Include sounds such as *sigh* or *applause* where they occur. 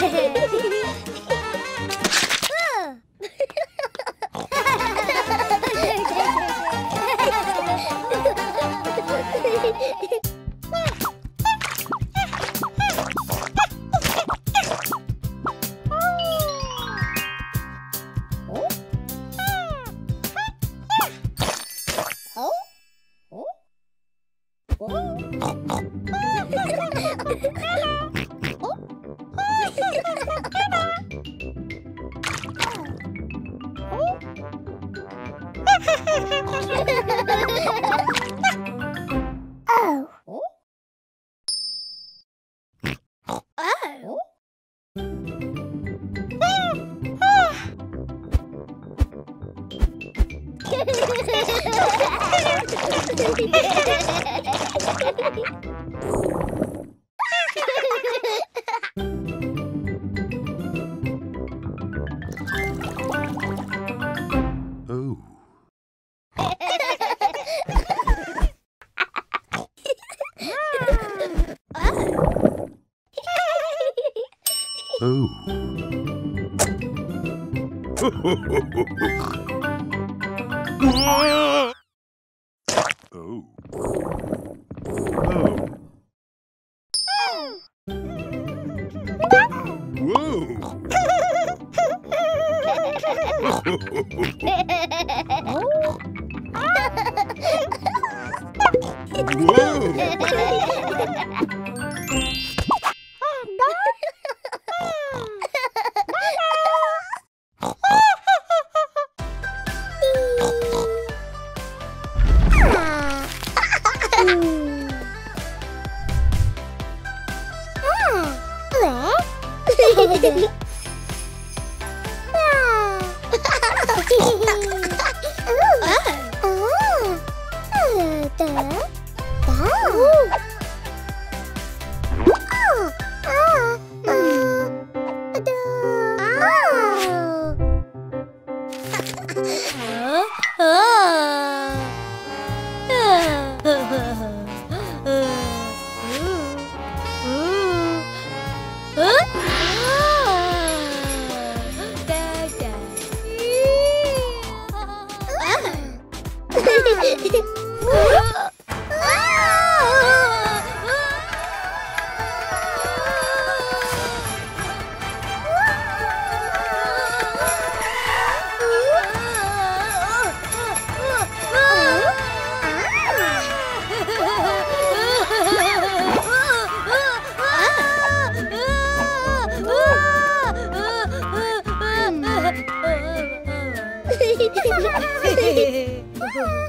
Oh. Oh. *laughs* *laughs* *laughs* Oh. *laughs* *laughs* *laughs* Whoa! Oh! Oh.